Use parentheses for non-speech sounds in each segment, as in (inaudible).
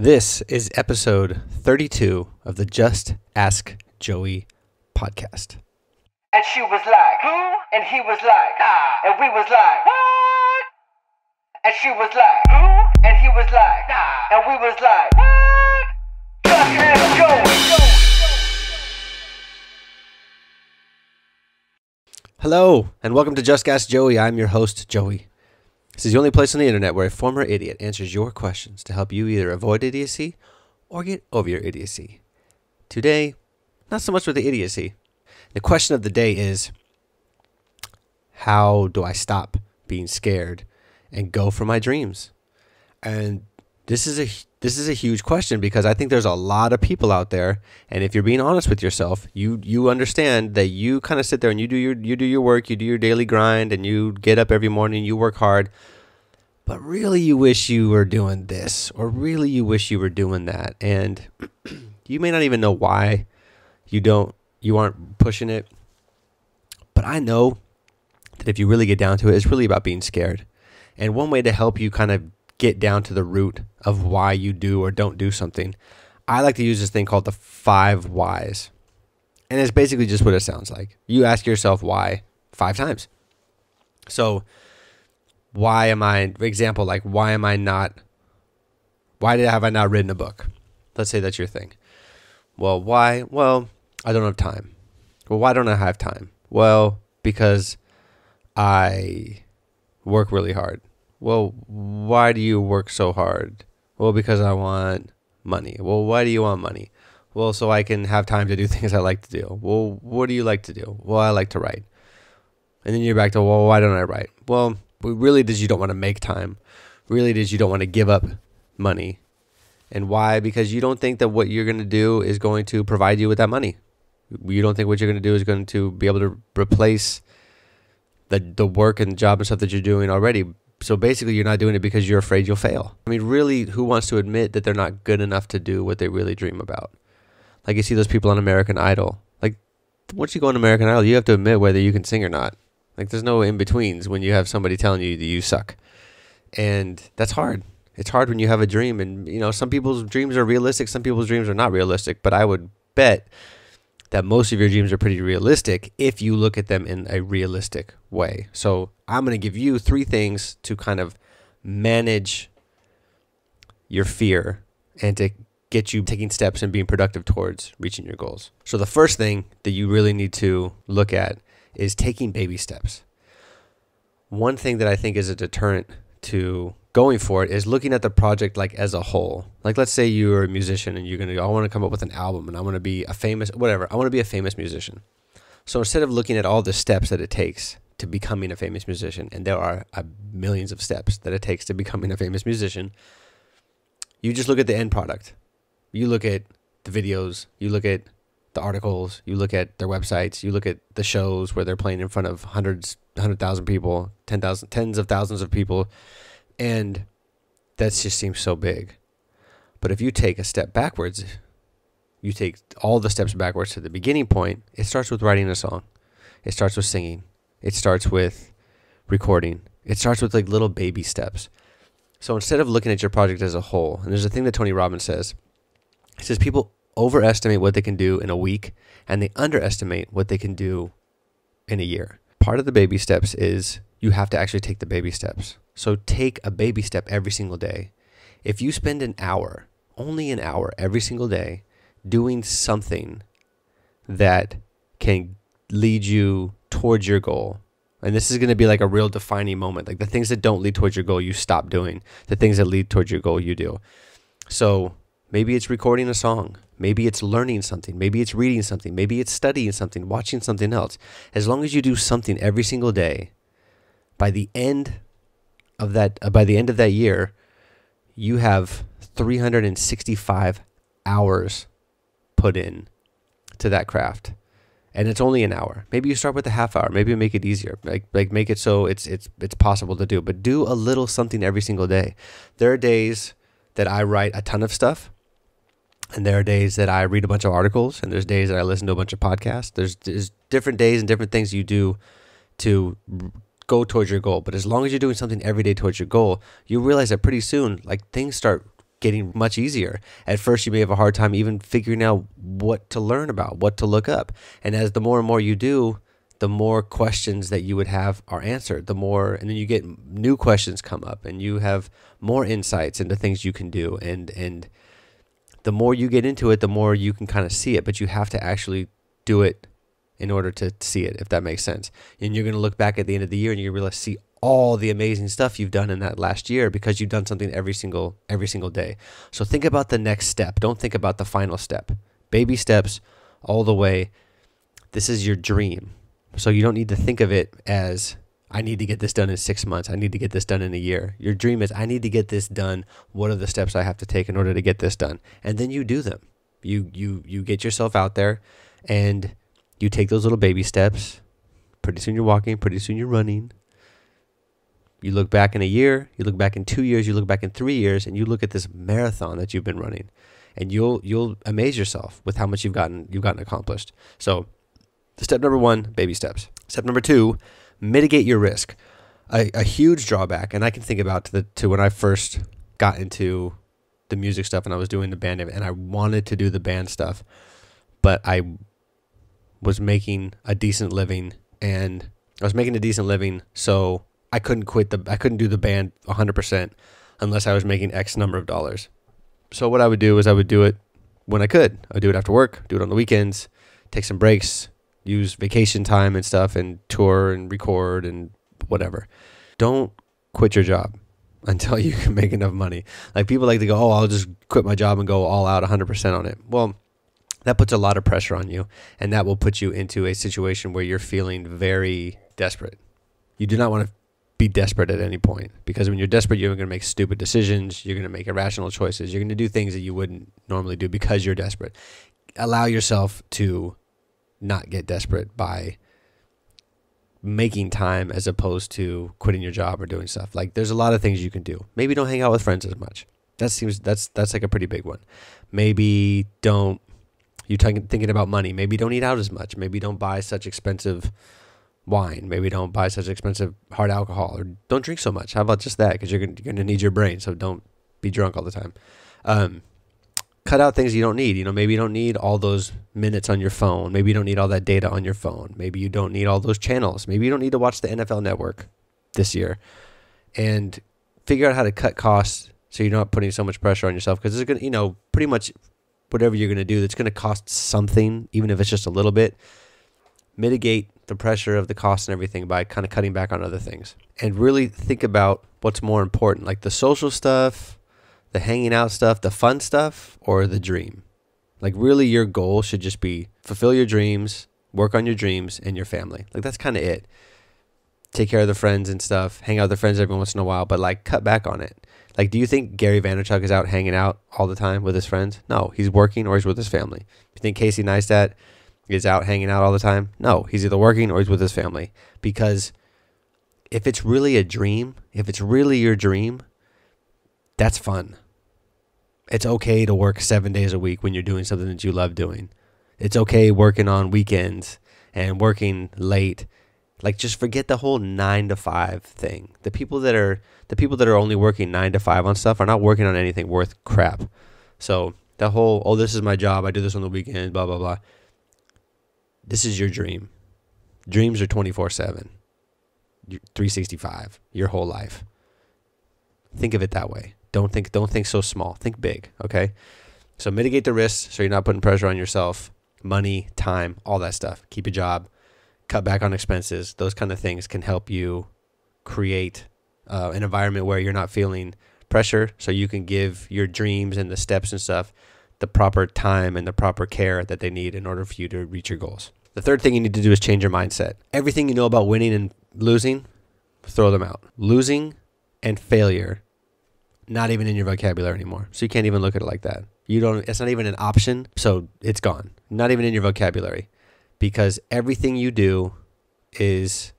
This is episode 32 of the Just Ask Joey podcast. And she was like, who? And he was like, ah. And we was like, what? And she was like, who? And he was like, ah. And we was like, what? Just ask Joey. Hello, and welcome to Just Ask Joey. I'm your host, Joey. This is the only place on the internet where a former idiot answers your questions to help you either avoid idiocy or get over your idiocy. Today, not so much with the idiocy. The question of the day is how do I stop being scared and go for my dreams? And this is a this is a huge question because I think there's a lot of people out there, and if you're being honest with yourself, you you understand that you kind of sit there and you do your you do your work, you do your daily grind, and you get up every morning, you work hard, but really you wish you were doing this, or really you wish you were doing that, and (clears throat) you may not even know why you don't you aren't pushing it, but I know that if you really get down to it, it's really about being scared, and one way to help you kind of get down to the root of why you do or don't do something. I like to use this thing called the five whys. And it's basically just what it sounds like. You ask yourself why five times. So, why am I, for example, like, why am I not, why did have I not written a book? Let's say that's your thing. Well, why? Well, I don't have time. Well, why don't I have time? Well, because I work really hard. Well, why do you work so hard? Well, because I want money. Well, why do you want money? Well, so I can have time to do (laughs) things I like to do. Well, what do you like to do? Well, I like to write. And then you're back to, well, why don't I write? Well, really did you don't want to make time. Really did you don't want to give up money. And why? Because you don't think that what you're going to do is going to provide you with that money. You don't think what you're going to do is going to be able to replace the the work and job and stuff that you're doing already so basically you're not doing it because you're afraid you'll fail. I mean, really, who wants to admit that they're not good enough to do what they really dream about? Like you see those people on American Idol. Like once you go on American Idol, you have to admit whether you can sing or not. Like there's no in betweens when you have somebody telling you that you suck. And that's hard. It's hard when you have a dream and you know, some people's dreams are realistic, some people's dreams are not realistic, but I would bet that most of your dreams are pretty realistic if you look at them in a realistic way. So I'm going to give you three things to kind of manage your fear and to get you taking steps and being productive towards reaching your goals. So the first thing that you really need to look at is taking baby steps. One thing that I think is a deterrent to going for it is looking at the project like as a whole. Like let's say you're a musician and you're gonna go, I want to come up with an album and I want to be a famous whatever. I want to be a famous musician. So instead of looking at all the steps that it takes to becoming a famous musician, and there are uh, millions of steps that it takes to becoming a famous musician, you just look at the end product. You look at the videos, you look at the articles, you look at their websites, you look at the shows where they're playing in front of hundreds, hundred thousand people, ten thousand, tens of thousands of people, and that just seems so big. But if you take a step backwards, you take all the steps backwards to the beginning point, it starts with writing a song. It starts with singing. It starts with recording. It starts with like little baby steps. So instead of looking at your project as a whole, and there's a thing that Tony Robbins says, he says people overestimate what they can do in a week and they underestimate what they can do in a year. Part of the baby steps is you have to actually take the baby steps. So take a baby step every single day. If you spend an hour, only an hour every single day, doing something that can lead you towards your goal, and this is going to be like a real defining moment. Like the things that don't lead towards your goal, you stop doing. The things that lead towards your goal, you do. So maybe it's recording a song. Maybe it's learning something. Maybe it's reading something. Maybe it's studying something, watching something else. As long as you do something every single day, by the end of that uh, by the end of that year, you have 365 hours put in to that craft. And it's only an hour. Maybe you start with a half hour. Maybe you make it easier. Like like make it so it's it's it's possible to do. But do a little something every single day. There are days that I write a ton of stuff. And there are days that I read a bunch of articles, and there's days that I listen to a bunch of podcasts. There's, there's different days and different things you do to go towards your goal. But as long as you're doing something every day towards your goal, you realize that pretty soon, like things start getting much easier. At first, you may have a hard time even figuring out what to learn about, what to look up. And as the more and more you do, the more questions that you would have are answered. The more, and then you get new questions come up, and you have more insights into things you can do. And and the more you get into it, the more you can kind of see it. But you have to actually do it in order to see it, if that makes sense. And you're going to look back at the end of the year and you realize, see all the amazing stuff you've done in that last year because you've done something every single every single day. So think about the next step. Don't think about the final step. Baby steps all the way. This is your dream. So you don't need to think of it as I need to get this done in 6 months. I need to get this done in a year. Your dream is I need to get this done. What are the steps I have to take in order to get this done? And then you do them. You you you get yourself out there and you take those little baby steps. Pretty soon you're walking, pretty soon you're running. You look back in a year, you look back in 2 years, you look back in 3 years and you look at this marathon that you've been running and you'll you'll amaze yourself with how much you've gotten you've gotten accomplished. So, step number 1, baby steps. Step number 2, mitigate your risk. A, a huge drawback and I can think about to the to when I first got into the music stuff and I was doing the band and I wanted to do the band stuff, but I was making a decent living and I was making a decent living, so I couldn't quit the I couldn't do the band 100% unless I was making X number of dollars. So what I would do is I would do it when I could. I would do it after work, do it on the weekends, take some breaks, use vacation time and stuff and tour and record and whatever. Don't quit your job (laughs) until you can make enough money. Like people like to go, "Oh, I'll just quit my job and go all out 100% on it." Well, that puts a lot of pressure on you and that will put you into a situation where you're feeling very desperate. You do not want to be desperate at any point because when you're desperate, you're going to make stupid decisions. You're going to make irrational choices. You're going to do things that you wouldn't normally do because you're desperate. Allow yourself to not get desperate by making time as opposed to quitting your job or doing stuff. Like there's a lot of things you can do. Maybe don't hang out with friends as much. That seems that's that's like a pretty big one. Maybe don't you thinking about money. Maybe don't eat out as much. Maybe don't buy such expensive wine. Maybe don't buy such expensive hard alcohol or don't drink so much. How about just that? Because you're going to need your brain. So don't be drunk all the time. Um, cut out things you don't need. You know, maybe you don't need all those minutes on your phone. Maybe you don't need all that data on your phone. Maybe you don't need all those channels. Maybe you don't need to watch the NFL network this year. And figure out how to cut costs so you're not putting so much pressure on yourself because it's going to, you know, pretty much whatever you're going to do that's going to cost something, even if it's just a little bit, mitigate the pressure of the cost and everything by kind of cutting back on other things. And really think about what's more important, like the social stuff, the hanging out stuff, the fun stuff, or the dream. Like, really, your goal should just be fulfill your dreams, work on your dreams, and your family. Like, that's kind of it. Take care of the friends and stuff, hang out with the friends every once in a while, but like, cut back on it. Like, do you think Gary Vaynerchuk is out hanging out all the time with his friends? No, he's working or he's with his family. You think Casey Neistat is out hanging out all the time? No, he's either working or he's with his family. Because if it's really a dream, if it's really your dream, that's fun. It's okay to work seven days a week when you're doing something that you love doing. It's okay working on weekends and working late like just forget the whole 9 to 5 thing. The people that are the people that are only working 9 to 5 on stuff are not working on anything worth crap. So, the whole oh this is my job, I do this on the weekend, blah blah blah. This is your dream. Dreams are 24/7. 365 your whole life. Think of it that way. Don't think don't think so small. Think big, okay? So mitigate the risks so you're not putting pressure on yourself, money, time, all that stuff. Keep a job cut back on expenses, those kind of things can help you create uh, an environment where you're not feeling pressure. So you can give your dreams and the steps and stuff the proper time and the proper care that they need in order for you to reach your goals. The third thing you need to do is change your mindset. Everything you know about winning and losing, throw them out. Losing and failure, not even in your vocabulary anymore. So you can't even look at it like that. You don't, it's not even an option. So it's gone. Not even in your vocabulary because everything you do is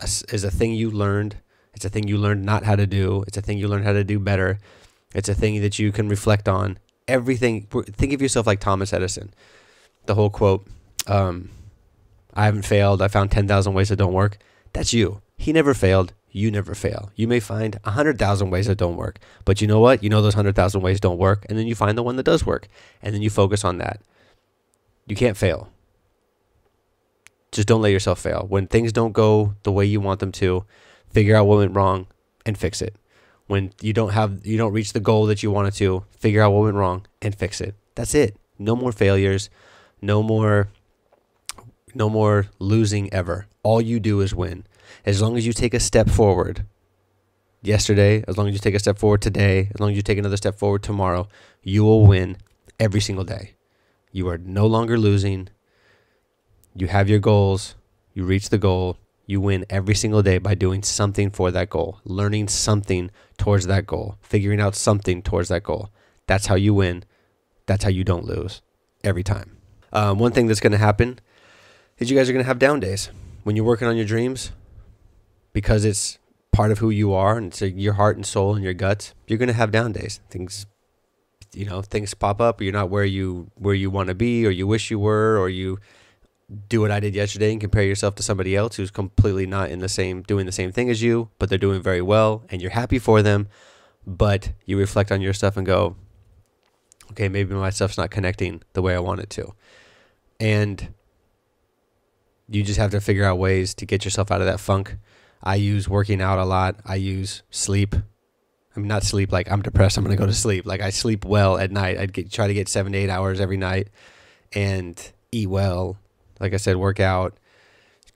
a, is a thing you learned. It's a thing you learned not how to do. It's a thing you learned how to do better. It's a thing that you can reflect on. Everything. Think of yourself like Thomas Edison. The whole quote, um, "I haven't failed. I found ten thousand ways that don't work." That's you. He never failed. you never fail. You may find a hundred thousand ways that don't work, but you know what? You know those hundred thousand ways don't work, and then you find the one that does work, and then you focus on that. You can't fail. Just don't let yourself fail. When things don't go the way you want them to, figure out what went wrong and fix it. When you don't have you don't reach the goal that you wanted to, figure out what went wrong and fix it. That's it. No more failures. No more no more losing ever. All you do is win. As long as you take a step forward yesterday, as long as you take a step forward today, as long as you take another step forward tomorrow, you will win every single day. You are no longer losing. You have your goals, you reach the goal, you win every single day by doing something for that goal, learning something towards that goal, figuring out something towards that goal. That's how you win. That's how you don't lose every time. Um, one thing that's going to happen is you guys are going to have down days when you're working on your dreams because it's part of who you are and it's your heart and soul and your guts. You're going to have down days. Things, you know, things pop up. You're not where you where you want to be, or you wish you were, or you do what I did yesterday and compare yourself to somebody else who's completely not in the same doing the same thing as you, but they're doing very well and you're happy for them, but you reflect on your stuff and go, okay, maybe my stuff's not connecting the way I want it to. And you just have to figure out ways to get yourself out of that funk. I use working out a lot. I use sleep. I mean, not sleep like I'm depressed. I'm gonna go to sleep. Like I sleep well at night. I'd get, try to get seven to eight hours every night, and eat well. Like I said, work out,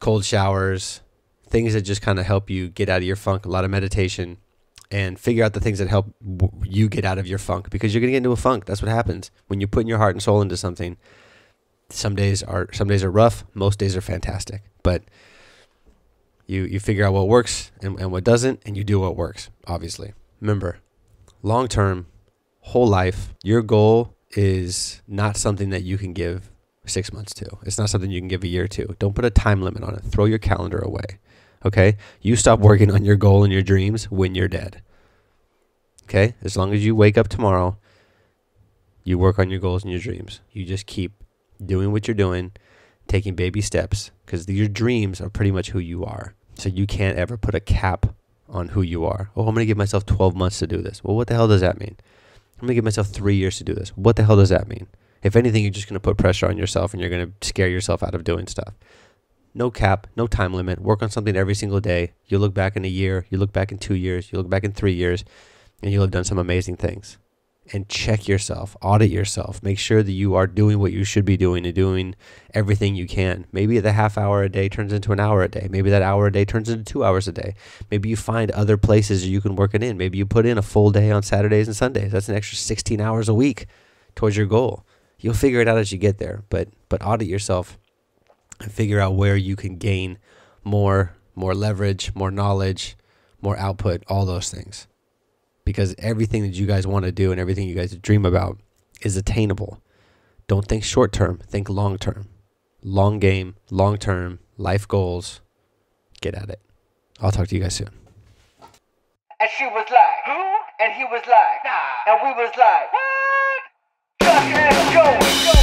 cold showers, things that just kind of help you get out of your funk. A lot of meditation, and figure out the things that help you get out of your funk because you're gonna get into a funk. That's what happens when you're putting your heart and soul into something some days are some days are rough most days are fantastic but you you figure out what works and, and what doesn't and you do what works obviously remember long term whole life your goal is not something that you can give six months to it's not something you can give a year to don't put a time limit on it throw your calendar away okay you stop working on your goal and your dreams when you're dead okay as long as you wake up tomorrow you work on your goals and your dreams you just keep doing what you're doing, taking baby steps, because your dreams are pretty much who you are. So you can't ever put a cap on who you are. Oh, I'm going to give myself 12 months to do this. Well, what the hell does that mean? I'm going to give myself three years to do this. What the hell does that mean? If anything, you're just going to put pressure on yourself and you're going to scare yourself out of doing stuff. No cap, no time limit. Work on something every single day. You look back in a year, you look back in two years, you look back in three years, and you'll have done some amazing things and check yourself, audit yourself, make sure that you are doing what you should be doing and doing everything you can. Maybe the half hour a day turns into an hour a day. Maybe that hour a day turns into two hours a day. Maybe you find other places you can work it in. Maybe you put in a full day on Saturdays and Sundays. That's an extra 16 hours a week towards your goal. You'll figure it out as you get there, but but audit yourself and figure out where you can gain more more leverage, more knowledge, more output, all those things because everything that you guys want to do and everything you guys dream about is attainable. Don't think short term, think long term. Long game, long term, life goals. Get at it. I'll talk to you guys soon. And she was like, who? And he was like, nah. And we was like, what? Just let's go.